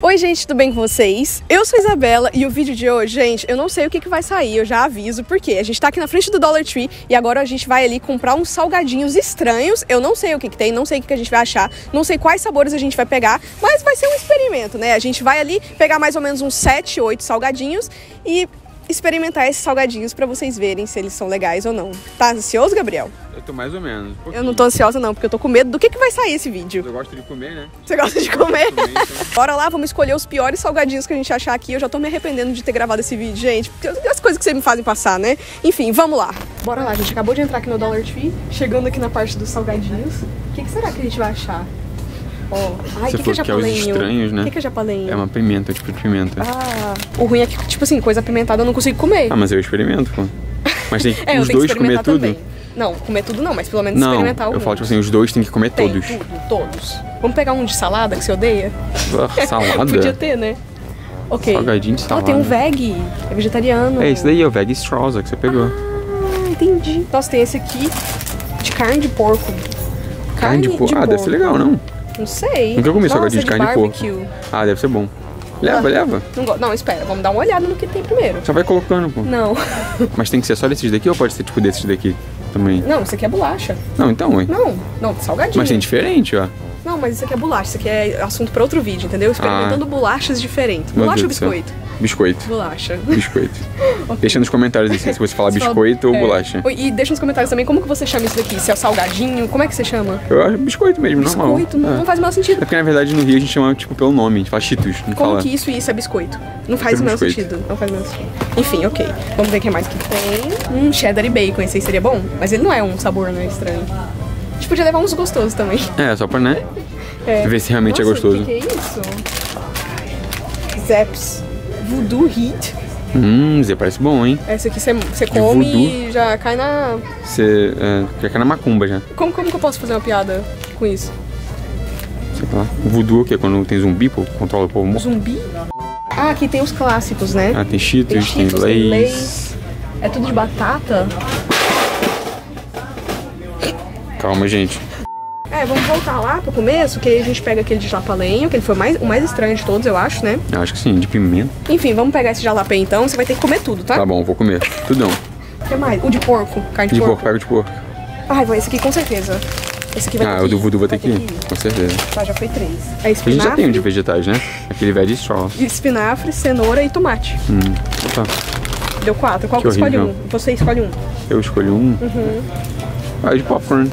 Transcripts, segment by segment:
Oi, gente, tudo bem com vocês? Eu sou Isabela e o vídeo de hoje, gente, eu não sei o que, que vai sair, eu já aviso, porque a gente tá aqui na frente do Dollar Tree e agora a gente vai ali comprar uns salgadinhos estranhos. Eu não sei o que, que tem, não sei o que, que a gente vai achar, não sei quais sabores a gente vai pegar, mas vai ser um experimento, né? A gente vai ali pegar mais ou menos uns 7, 8 salgadinhos e experimentar esses salgadinhos pra vocês verem se eles são legais ou não. Tá ansioso, Gabriel? Eu tô mais ou menos. um Eu não tô ansiosa não, porque eu tô com medo do que, que vai sair esse vídeo. Eu gosto de comer, né? Você gosta de comer? Comer, então. Bora lá, vamos escolher os piores salgadinhos que a gente achar aqui. Eu já tô me arrependendo de ter gravado esse vídeo, gente. Porque as coisas que vocês me fazem passar, né? Enfim, vamos lá. Bora lá, a gente acabou de entrar aqui no Dollar Tree. Chegando aqui na parte dos salgadinhos. O que, que será que a gente vai achar? Ó, ai, o Você que, que é falou que é os estranhos, né? O que, que é japalenho? É uma pimenta, tipo de pimenta. Ah, o ruim é que, tipo assim, coisa apimentada eu não consigo comer. Ah, mas eu experimento, pô. Mas tem é, eu os que dois comer experimentar tudo? também. Não, comer tudo não, mas pelo menos Não, experimentar eu alguns. falo, tipo assim, os dois tem que comer Tem, todos. tudo, todos. Vamos pegar um de salada que você odeia? Ah, Salada? Podia ter, né? Ok. Salgadinho de Ó, tem um salada. veg. É vegetariano. É esse daí, é o Veg Straws, é que você pegou. Ah, entendi. Nossa, tem esse aqui de carne de porco. carne de porco. Ah, deve ser legal, não? Não sei. Nunca comi salgadinho de carne de porco. Ah, deve ser bom. Leva, Ah. leva. Não, go- não, espera, vamos dar uma olhada no que tem primeiro. Só vai colocando, pô. Não. Mas tem que ser só desses daqui ou pode ser tipo desses daqui também? Não, isso aqui é bolacha. Não, então, ué. Não, não, salgadinho. Mas tem diferente, ó. Não, mas isso aqui é bolacha. Isso aqui é assunto pra outro vídeo, entendeu? Experimentando bolachas diferentes. Meu Bolacha ou Deus céu. biscoito? Biscoito. Bolacha. Biscoito. Deixa nos comentários assim, se você falar Você fala- biscoito ou é. bolacha. E deixa nos comentários também como que você chama isso daqui. Se é o salgadinho, como é que você chama? Eu acho biscoito mesmo, normal. Biscoito, não, É. não faz o menor sentido. É porque na verdade no Rio a gente chama tipo pelo nome, a gente fala Cheetos, não Como fala. que isso e isso é biscoito? Não faz o É menor biscoito. sentido. Não faz o menor sentido. Enfim, ok. Vamos ver o que mais que tem. Hum, cheddar e bacon. Esse aí seria bom? Mas ele não é um sabor, né? Estranho. Gente podia levar uns gostosos também. É, só pra, né? É. Ver se realmente é Nossa, gostoso. O que, que é isso? Zaps. Voodoo Heat. Hum, Zé, parece bom, hein? Esse aqui você, come voodoo. e já cai na. Você é, quer cair na macumba já. Como, como que eu posso fazer uma piada com isso? Sei lá. O voodoo, que é quando tem zumbi, pô, controla o povo morto. Zumbi? Ah, aqui tem os clássicos, né? Ah, tem Cheetos, tem, Cheetos, tem Lays. Lay's. É tudo de batata? Calma, gente. É, vamos voltar lá pro começo, que aí a gente pega aquele de jalapeño, que ele foi mais, o mais estranho de todos, eu acho, né? Eu acho que sim, de pimenta. Enfim, vamos pegar esse jalapeño então, você vai ter que comer tudo, tá? Tá bom, vou comer. Tudão. O que mais? O de porco, carne de, De porco, porco. pega o de porco. Ai, vai esse aqui com certeza. Esse aqui vai Ah, ter o que do ir. voodoo vai ter que ir. Com certeza. Tá, já foi três. É A gente já espinafre, tem um de vegetais, né? Aquele Veg Straws. espinafre, cenoura e tomate. Hum, tá. Deu quatro. Qual que, Que escolhe um? Você escolhe um. Eu escolhi um. Uhum. Ah, de popcorn.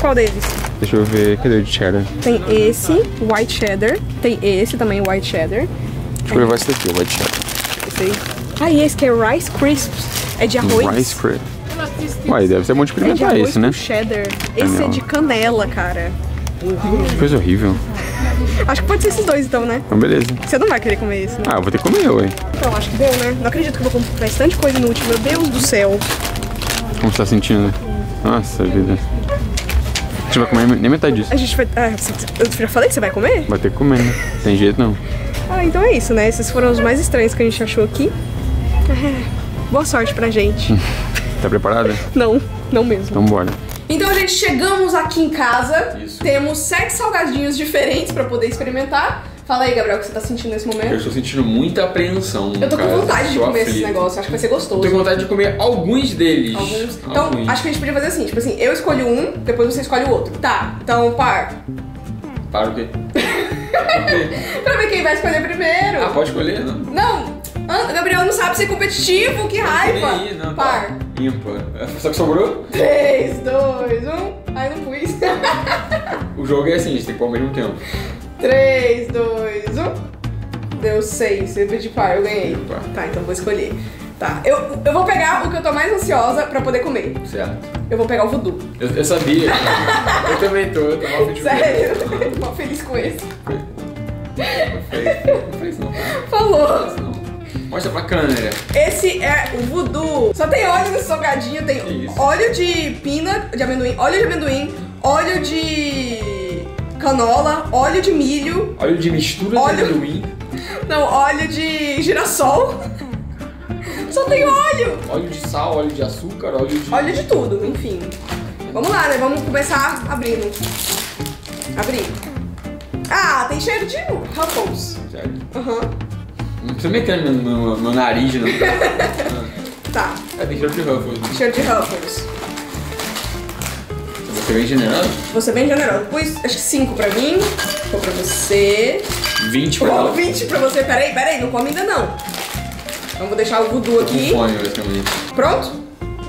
Qual deles? Deixa eu ver. Cadê o de cheddar? Tem esse, white cheddar. Tem esse também, white cheddar. Deixa eu levar esse daqui, o white cheddar. Esse aí. Ah, e esse que é rice crisps. É de arroz. Rice crisp. Uai, deve ser bom de É de experimentar arroz esse, né? cheddar. Esse é de canela, cara. Que coisa horrível. Acho que pode ser esses dois então, né? Então, beleza. Você não vai querer comer esse, né? Ah, eu vou ter que comer, ué. Então, acho que deu, né? Não acredito que eu vou comprar de coisa inútil. Meu Deus do céu. Como você tá sentindo? Nossa vida. A gente vai comer nem metade disso. A gente vai... Ah, você- eu já falei que você vai comer? Vai ter que comer, né? Tem jeito não. Ah, então é isso, né? Esses foram os mais estranhos que a gente achou aqui. É, boa sorte pra gente. Tá preparada? não, não mesmo. Então bora. Então, gente, chegamos aqui em casa. Isso. Temos sete salgadinhos diferentes pra poder experimentar. Fala aí, Gabriel, o que você tá sentindo nesse momento? Eu estou sentindo muita apreensão. Eu tô com cara. vontade de comer esse aflito. negócio, acho que vai ser gostoso. Eu tô com vontade de comer alguns deles. Alguns. Então, Alguns. acho que a gente podia fazer assim, tipo assim, eu escolho um, depois você escolhe o outro. Tá, então par. Para o quê? Pra ver quem vai escolher primeiro. ah, pode escolher? Não. Não! Ah, Gabriel não sabe ser competitivo, que raiva! Aí, não. Par. Tá. Ímpar. Só que sobrou? 3, 2, 1. Ai, não pus. O jogo é assim, a gente tem que pôr ao mesmo tempo. 3, 2, 1. Deu 6. Eu pedi par, eu ganhei. Par. Tá, então vou escolher. Tá, eu, eu vou pegar o que eu tô mais ansiosa pra poder comer. Certo. Eu vou pegar o voodoo. Eu, eu sabia. eu também tô. Eu tô mal feliz. Sério? Tô mal feliz com esse. Não fez, não fez não. Falou. Não fez não. Mostra pra câmera. Esse é o voodoo. Só tem óleo nesse salgadinho, tem Isso. óleo de pina, de amendoim, óleo de amendoim, óleo de canola, óleo de milho, Óleo de mistura Óleo. de amendoim. não, óleo de girassol. Só tem óleo. Óleo de sal, óleo de açúcar, óleo de... Óleo de tudo, enfim. Vamos lá, né? Vamos começar abrindo. Abrir. Ah, tem cheiro de Ruffles. Sério. Aham. Não precisa meter no meu, meu, meu nariz, não. Tá. é, tem cheiro de Ruffles. Cheiro de Ruffles. Você bem generoso? Vou ser bem generoso. Pus, acho que 5 pra mim. Ficou pra você. 20 pra ela. 20 pra você. Peraí, peraí. Não come ainda não. Então vou deixar o voodoo Com aqui. fome, basicamente. Pronto?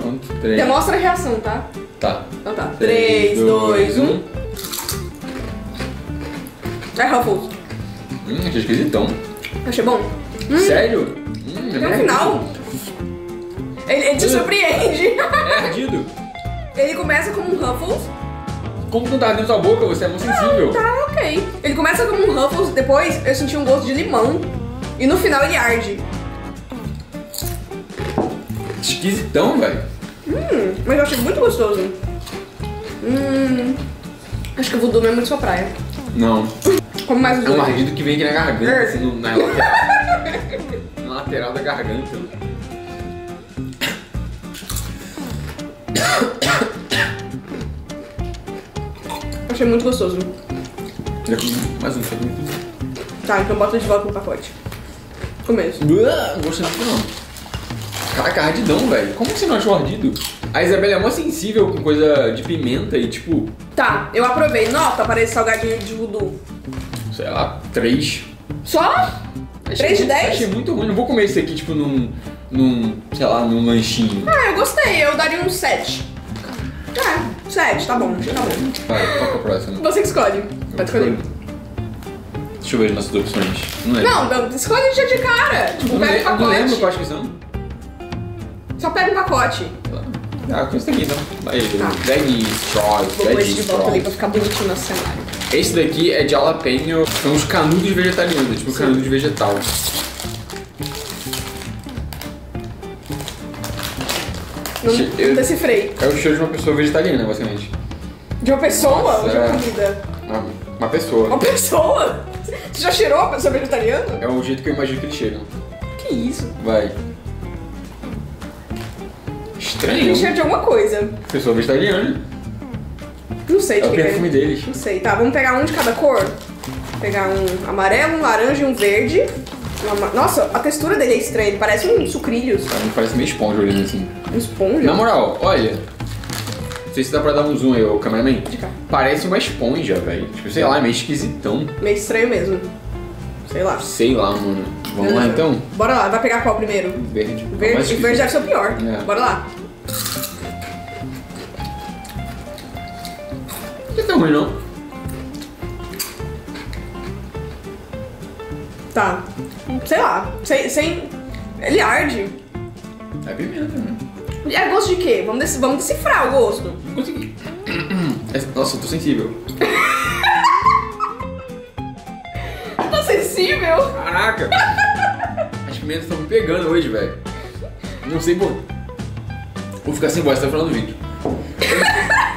Pronto, 3. Demonstra a reação, tá? Tá. Então tá. 3, 2, 1. É Ruffles. Hum, achei esquisitão. Achei bom? Sério? Hum, Até o final. Ele, ele te surpreende. É ardido. Ele começa como um Ruffles. Como que não tá dentro da boca? Você é muito sensível. Tá, ok. Ele começa como um Ruffles, depois eu senti um gosto de limão. E no final ele arde. Esquisitão, velho. Hum, mas eu achei muito gostoso. Hum. Acho que o voodoo não é muito sua praia. Não. Come mais os É um dois. ardido que vem aqui na garganta, É. assim, no- na lateral. na lateral da garganta. Achei muito gostoso. Já comi mais um, comi tudo. Tá, então bota de volta no pacote. Começo. Gostei muito não. Caraca, ardidão, velho. Como que você não achou ardido? A Isabela é mó sensível com coisa de pimenta e tipo, Tá, eu aprovei. Nota para esse salgadinho de voodoo. sei lá, três. Só? Achei 3 de muito- 10? Achei muito ruim. Não vou comer esse aqui, tipo, num. Num. sei lá, num lanchinho. Ah, eu gostei. Eu daria um 7. É, 7, tá bom, tá bom. Vai, qual que é a próxima? Você que escolhe. Pode escolher. Deixa eu ver as nossas opções. Não lembro. Não, não, escolhe já de cara. Tipo, não, pega um eu não lembro pacote. quais que são. Só pega um pacote. Ah, com esse daqui então. Vai, Tá. veggie straws, Vou veggie de volta ali pra ficar bonitinho no cenário. Esse daqui é de jalapeno, são os canudos vegetarianos, tipo canudo de vegetal. Não, Che- não decifrei. É o cheiro de uma pessoa vegetariana, basicamente. De uma pessoa ou de uma é. comida? Uma, uma pessoa. Uma pessoa? Você já cheirou a pessoa vegetariana? É o jeito que eu imagino que eles cheiram. Que isso? Vai. Estranho. cheiro de alguma coisa. Pessoa vegetariana. Não sei É de o que perfume é. deles. Não sei, tá, vamos pegar um de cada cor. Pegar um amarelo, um laranja e um verde. Nossa, a textura dele é estranha, ele parece um sucrilhos, parece meio esponja olhando assim. um esponja. Na moral, olha. Não sei se dá pra dar um zoom aí, ô cameraman. De cá. Parece uma esponja, velho. Tipo, sei lá, é meio esquisitão. Meio estranho mesmo. Sei lá. Sei lá, mano. Vamos lá então? Bora lá, vai pegar qual primeiro? Verde. Mais Verde, verde deve ser o pior. É. Bora lá. Não é tão ruim, não. Tá. Sei lá. Sem. sem... Ele arde. É pimenta, né? É gosto de quê? Vamos, dec- vamos decifrar o gosto. Não consegui. É- Nossa, eu tô sensível. Tá sensível? Caraca! As pimentas estão me pegando hoje, velho. Não sei por. Vou ficar sem voz, tá falando do vídeo.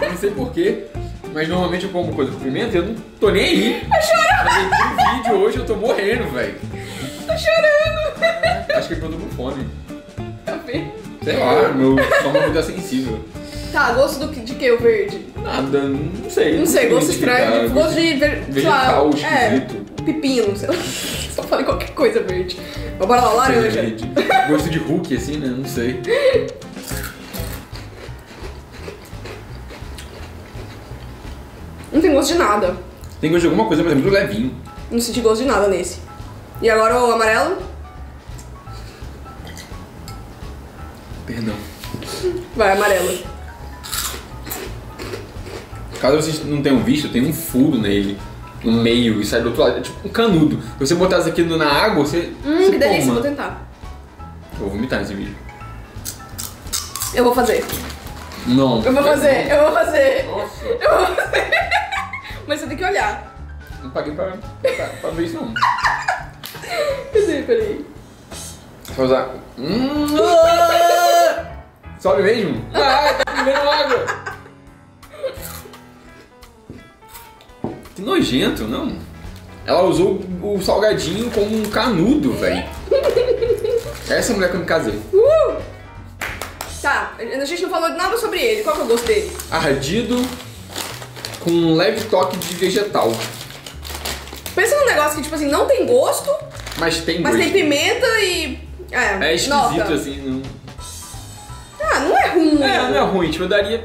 Eu não sei porquê, mas normalmente eu como coisa com pimenta e eu não tô nem aí. Mas no vídeo hoje eu tô morrendo, velho. Chorando. Acho que é porque eu tô com fome. Tá vendo? Sei lá, meu estômago tá sensível. Tá, gosto do, que- de que o verde? Nada, não sei. Não sei, gosto estranho. Gosto de ver, sei lá, Vegetal é, esquisito. pepino, sei lá. Só falei qualquer coisa verde. Mas bora lá, laranja. Verde. Gosto de Hulk, assim, né? Não sei. Não tem gosto de nada. Tem gosto de alguma coisa, mas é muito levinho. Não senti gosto de nada nesse. E agora o amarelo? Perdão. Vai, amarelo. Caso vocês não tenham visto, tem um furo nele. No meio e sai do outro lado. É tipo um canudo. Se você botar isso aqui na água, você. Hum, você que delícia, toma. vou tentar. Eu vou vomitar nesse vídeo. Eu vou fazer. Não. Eu vou fazer, eu vou fazer. Nossa. Eu vou fazer. Mas você tem que olhar. Não paguei pra, pra, pra ver isso não. Cadê? Peraí. Vou usar. Hum! Sobe mesmo? Ah, tá comendo água! Que nojento, não? Ela usou o salgadinho como um canudo, velho. Essa mulher que eu me casei. Uh! Tá, a gente não falou nada sobre ele. Qual que é o gosto dele? Ardido com um leve toque de vegetal. Pensa num negócio que, tipo assim, não tem gosto, Mas tem Mas gosto. tem pimenta e. É, É esquisito nota. assim. Não... Ah, não é ruim. É, não é ruim. Tipo, eu daria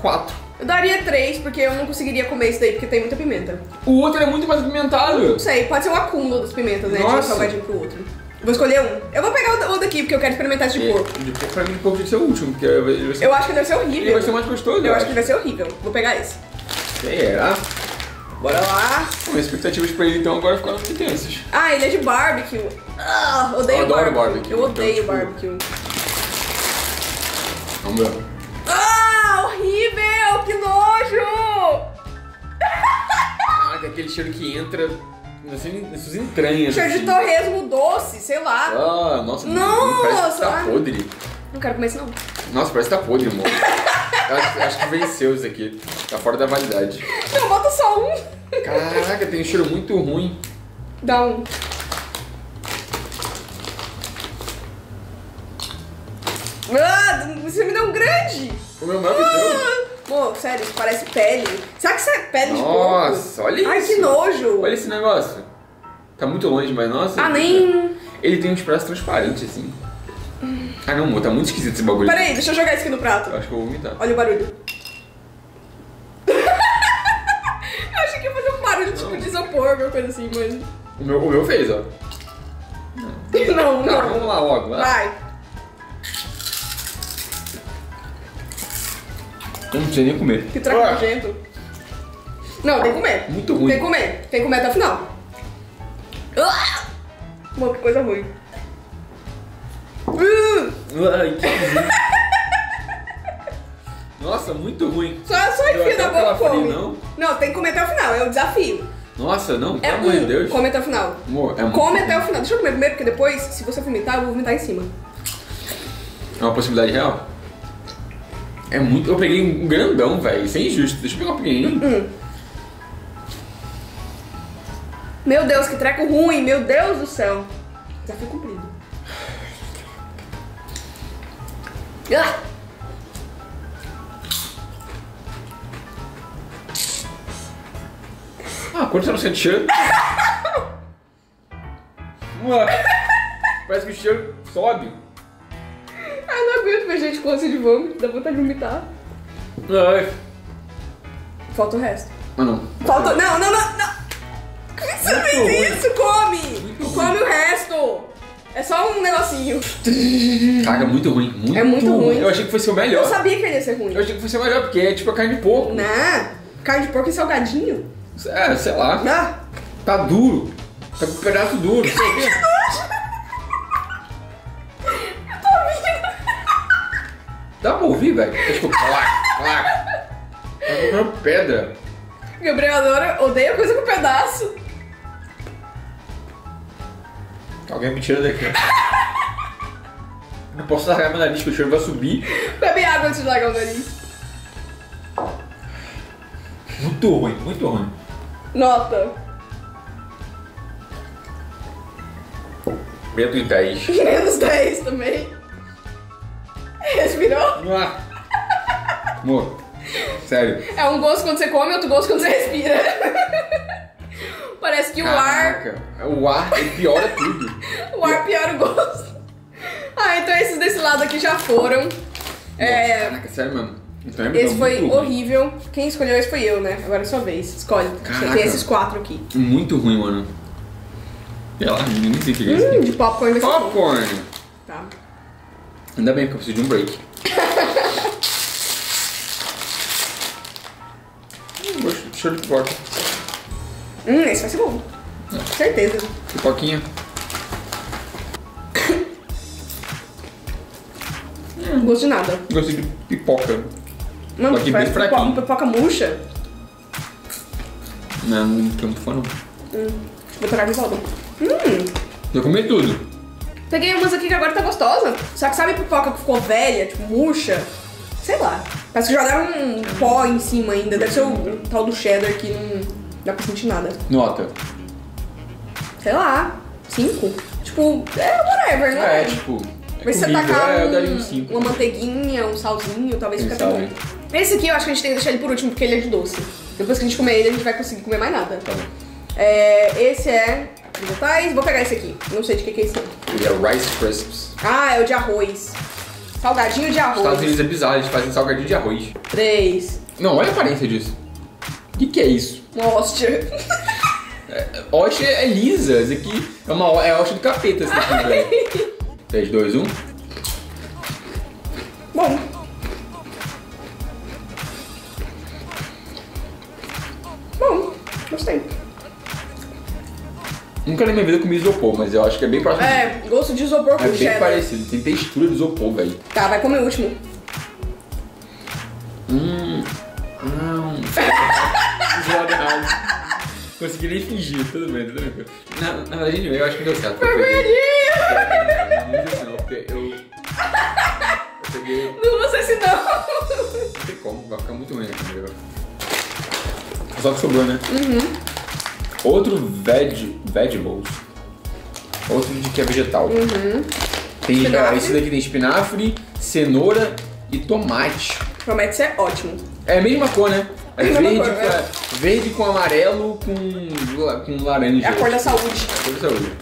4. Eu daria três, porque eu não conseguiria comer isso daí, porque tem muita pimenta. O outro é muito mais apimentado. Não sei, pode ser um acúmulo das pimentas, né? De um Nossa. salgadinho pro outro. Vou escolher um. Eu vou pegar o o daqui, porque eu quero experimentar esse de porco. É, pra mim, de porco tem que ser o último, porque ele vai ser, Eu acho que ele vai ser ele horrível. vai ser mais gostoso. Eu acho que ele vai ser horrível. Vou pegar esse. Será? Bora lá. Bom, as expectativas pra ele então agora ficaram muito intensas. Ah, ele é de barbecue. Ah, odeio Eu adoro barbecue. barbecue, Eu odeio então, tipo- barbecue. Vamos ver. Ah, horrível! Que nojo! Caraca, aquele cheiro que entra nas entranhas. Cheiro de assim. torresmo doce, sei lá. Ah, nossa, Nossa! parece que tá podre. Não quero comer isso não. Nossa, parece que tá podre, amor. Acho, acho que venceu isso aqui. Tá fora da validade. Não, bota só um. Caraca, tem um cheiro muito ruim. Dá um. Ah, você me deu um grande! O meu seu. Ah, Pô, sério, isso parece pele. Será que isso é pele de porco? Nossa, olha Ai, isso. que nojo! Olha esse negócio. Tá muito longe, mas nossa. Ah, nem... Ele tem uns braços transparentes, assim. Ah, não, amor, tá muito esquisito esse bagulho. Peraí, deixa eu jogar isso aqui no prato. Eu acho que eu vou vomitar. Olha o barulho. eu achei que ia fazer um barulho tipo de isopor, alguma coisa assim, mas... O meu, o meu fez, ó. Não, Tá, não. vamos lá logo. vai. Vai. Eu não sei nem comer. Que trago Ah, nojento. Não, tem que comer. Muito ruim. Tem que comer. Tem que comer até o final. Ah! Pô, que coisa ruim. Ai, que. Nossa, muito ruim. só, só enfia na boca come. não? Não, tem que comer até o final. É o desafio. Nossa, não, É pelo amor de um. Deus. Come até o final. Amor, é, muito Come ruim. até o final. Deixa eu comer primeiro, porque depois, se você vomitar, eu vou vomitar em cima. É uma possibilidade real? É muito. Eu peguei um grandão, velho. Isso é injusto. Deixa eu pegar um pequenininho. Hum. Meu Deus, que treco ruim. Meu Deus do céu. Desafio cumprido. Ah! Ah, quando você não sente cheiro. Ué, Parece que o cheiro sobe. Ai, não aguento ver gente com ânsia de vômito. Dá vontade de vomitar. Ai. Falta o resto. Ah, não. Falta. Não, não, não, não! Por que você Muito fez ruim. isso? Come! Come o resto! É só um negocinho. Caraca, muito ruim. Muito É muito ruim. Eu achei que fosse o melhor. Eu sabia que ele ia ser ruim. Eu achei que fosse o melhor, porque é tipo a carne de porco. Nah, carne de porco e salgadinho. É, sei lá. Ah, Tá duro. Tá com um pedaço duro. Sabe o quê? Dá pra ouvir, velho? É tipo, clac, clac. Tá comendo pedra. Gabriel adora, odeia coisa com pedaço. Alguém me tira daqui. Não posso largar meu nariz, que o cheiro vai subir. Bebe água antes de largar o nariz. Muito ruim, muito ruim. Nota. Medo e 10. Menos 10 também. Respirou? Ah. Amor, sério. É um gosto quando você come, outro gosto quando você respira. Parece que o ar, Caraca, o ar ele piora tudo. o ar piora o gosto. Ah, então esses desse lado aqui já foram. É, Caraca, sério mesmo. Então é esse foi ruim. horrível. Quem escolheu esse foi eu, né? Agora é sua vez. Escolhe. Você Caraca. tem esses quatro aqui. Muito ruim, mano. Sei lá, nem sei o que é isso. Hum, de popcorn vai bom. Popcorn. Tá. Ainda bem que eu preciso de um break. hum, gosto de cheiro de. Hum, esse vai ser bom. Certeza. Pipoquinha. Gosto de nada. Gosto de pipoca. Não, Só que parece bem pipoca, pipoca murcha. Não, não tô muito fã não. Vou trocar de volta. Hum, Eu comi tudo. peguei umas aqui que agora tá gostosa. Só que sabe pipoca que ficou velha, tipo murcha? Sei lá. Parece que jogaram um pó em cima ainda. Deve ser o, o tal do cheddar que não dá pra sentir nada. Nota. Sei lá. Cinco? Tipo, é whatever, né? É, tipo. É Mas se você tacar é, um- daria um 5. uma manteiguinha, um salzinho, talvez fique até bom. Esse aqui eu acho que a gente tem que deixar ele por último porque ele é de doce. Depois que a gente comer ele, a gente vai conseguir comer mais nada. Tá bom. É, esse é vegetais. Vou pegar esse aqui. Não sei de que que é esse. Ele é Rice Crisps. Ah, é o de arroz. Salgadinho de Nos Estados arroz. Unidos é bizarro, eles fazem salgadinho de arroz. Três. Não, olha a aparência disso. O que, que é isso? Uma hóstia. Hoste é lisa, esse aqui é uma é a hoste do capeta, esse aqui, velho. 3, 2, 1. Bom. Bom, gostei. Nunca na minha vida comi isopor, mas eu acho que é bem próximo. É, gosto de isopor com É bem cheddar. parecido, tem textura de isopor, velho. Tá, vai comer o último. Hum. Consegui nem fingir, tudo bem, tudo bem. Na, na verdade, eu acho que deu certo. eu peguei- Não, não, não, porque eu. Eu peguei. Não vou ser assim não. Não tem como, vai ficar muito ruim aqui. Só que sobrou, né? Outro veg. vegetables. Outro de que é vegetal. Tem, Espinafre. esse daqui tem espinafre, cenoura e tomate. Promete ser ótimo. É a mesma cor, né? É verde, cor, com, é. verde com amarelo com, com laranja. É a cor da saúde. É a cor da saúde.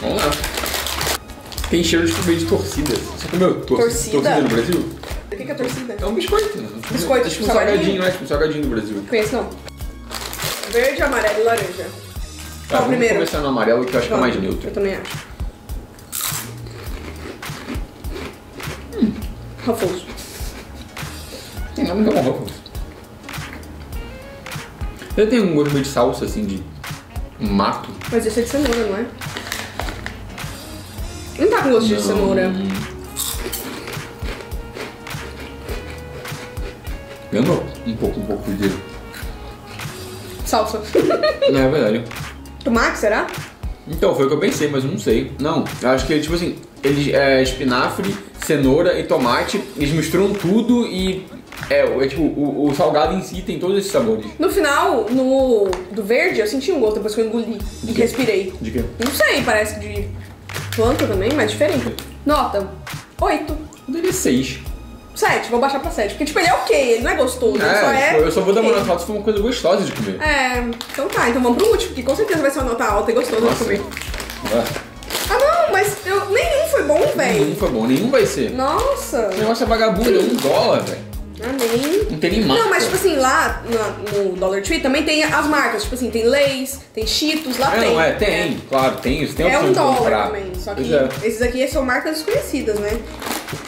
Vamos lá. Tem cheiro de sorvete de torcida. Você comeu tor Torcida? torcida no Brasil? O que que é torcida? É um biscoito. né? Biscoito, É tipo um salgadinho? salgadinho, é tipo um salgadinho do Brasil. Conheço não. Verde, amarelo e laranja. Tá, vamos primeiro? começar no amarelo que eu acho que é mais Vamos. neutro. Eu também acho. Ruffles. Tem nome de Ruffles. Ele tem um gosto meio de salsa, assim, de mato. Mas esse é de cenoura, não é? Não tá com gosto de cenoura. Lembra um pouco, um pouco de... Salsa. Não, é verdade. Tomate, será? Então, foi o que eu pensei, mas eu não sei. Não, eu acho que, tipo assim, eles, é, espinafre, cenoura e tomate, eles misturam tudo e, é, é tipo, o, o salgado em si tem todos esses sabores. No final, no do verde, eu senti um gosto depois que eu engoli e quê? respirei. De quê? Não sei, parece de planta também, mas diferente. Nota, 8. Eu daria seis. 7, vou baixar pra 7. Porque, tipo, ele é ok, ele não é gostoso, ele só É, é. tipo, eu só vou dar uma ok. nota alta se for uma coisa gostosa de comer. É, então tá, então vamos pro último, que com certeza vai ser uma nota alta e gostosa de Nossa. comer. Ah, Ah não, mas eu, nenhum foi bom, nenhum velho. foi bom, nenhum vai ser. Nossa. O negócio é vagabundo, é um dólar, velho. Ah, nem. Não tem nem marca. Não, mas tipo assim, lá na- no Dollar Tree também tem as marcas. Tipo assim, tem Lays, tem Cheetos, lá É, tem. não, é, tem, claro, tem isso, tem É um dólar comprar. também, só que é. esses aqui são marcas desconhecidas, né?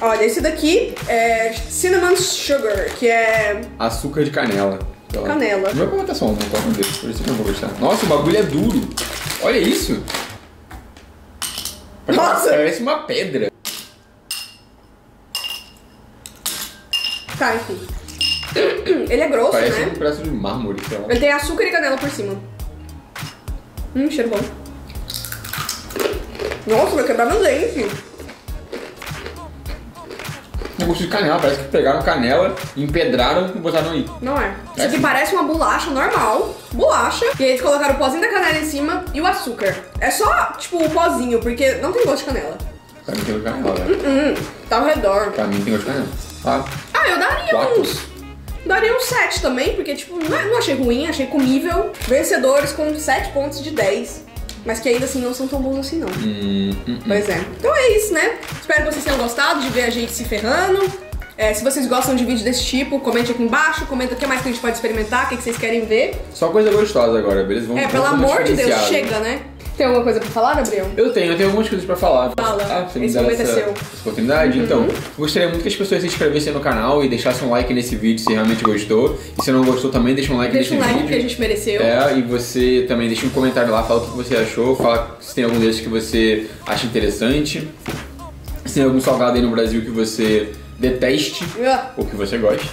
Olha, esse daqui é Cinnamon Sugar, que é Açúcar de canela. Canela. Não vai botar som, não, pelo amor de Deus. Por isso que eu não vou gostar. Nossa, o bagulho é duro. Olha isso. Nossa! Parece uma pedra. Tá, enfim. Ele é grosso, Parece né? um pedaço de mármore, sei lá. Ele tem açúcar e canela por cima. Hum, cheiro bom. Nossa, vai quebrar meu dente. Tem gosto de canela, parece que pegaram canela, empedraram e botaram aí. Não é. Isso É aqui parece uma bolacha normal. Bolacha. E aí eles colocaram o pozinho da canela em cima e o açúcar. É só, tipo, o pozinho, porque não tem gosto de canela. Pra mim tem gosto de canela, velho. Hum, tá ao redor. Pra mim tem gosto de canela. Tá? Ah, eu daria Quatro. uns. Daria uns 7 também, porque, tipo, não, é- não achei ruim, achei comível. Vencedores com 7 pontos de 10. Mas que ainda assim não são tão bons assim, não. Hum, hum. Pois é. Então é isso, né? Espero que vocês tenham gostado de ver a gente se ferrando. É, se vocês gostam de vídeos desse tipo, comente aqui embaixo, comenta o que mais que a gente pode experimentar, o que, que vocês querem ver. Só coisa gostosa agora, beleza? Vamos É, pelo amor de Deus, chega, né? Tem alguma coisa pra falar, Gabriel? Eu tenho, eu tenho algumas coisas pra falar. Fala. Ah, Esse momento é essa, seu. Uhum. essa oportunidade? Então, eu gostaria muito que as pessoas se inscrevessem no canal e deixassem um like nesse vídeo se realmente gostou. E se não gostou também, deixa um like Deixa um nesse like vídeo. que a gente mereceu. É, e você também deixa um comentário lá, fala o que você achou, fala se tem algum desses que você acha interessante. Se tem algum salgado aí no Brasil que você deteste Ah, ou que você goste.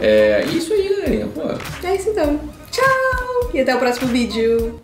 É, isso aí, galerinha. Pô, É isso então. Tchau! E até o próximo vídeo.